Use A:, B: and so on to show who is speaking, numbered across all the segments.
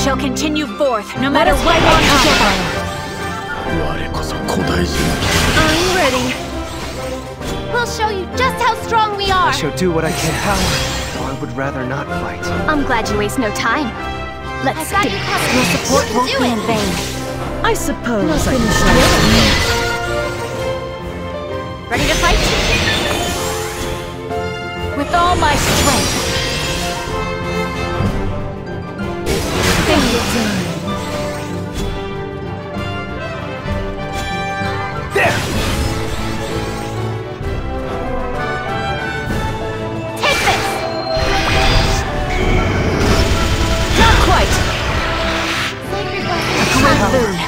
A: shall continue forth, no matter what may come. I'm ready.
B: We'll show you just how strong we are.
C: I shall do what I can. Power. Though I would rather not fight.
B: I'm glad you waste no time. Let's I
A: got
B: Your
A: support won't be in vain.
D: I suppose I
A: can. What you're doing!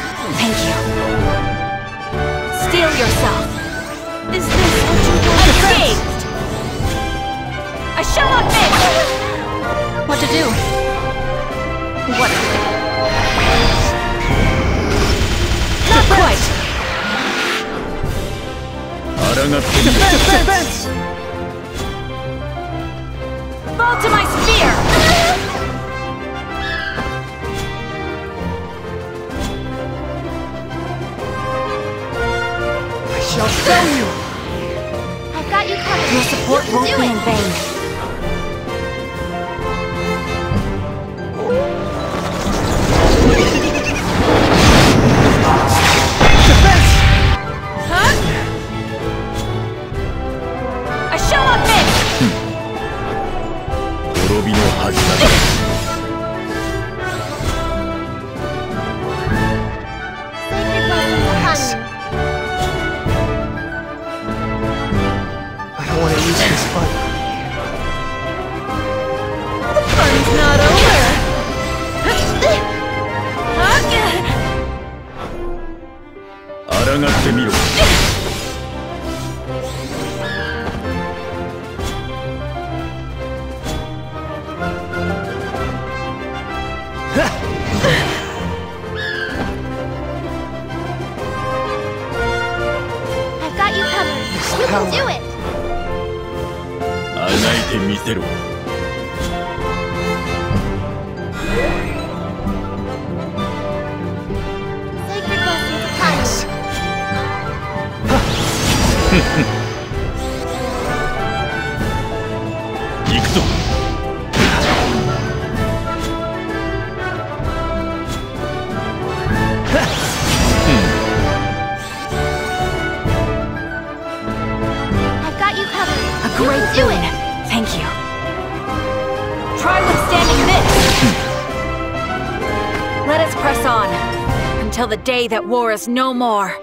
A: I'm saved! I shall not make! What to do? What
E: cannot defense,
C: defense!
A: Fall to my spear!
C: I shall show you!
B: I've got you covered.
A: Your support
B: you
A: won't be in vain.
E: はずだ
C: I don't want to lose this fight.
A: The fun's not over! Hug!
E: 抗ってみろ。
B: I've got you covered. You can do it.
E: あがいてみせろ
B: Sacred blessings upon
A: great
B: do it.
A: Thank you. Try withstanding this! Let us press on until the day that war is no more.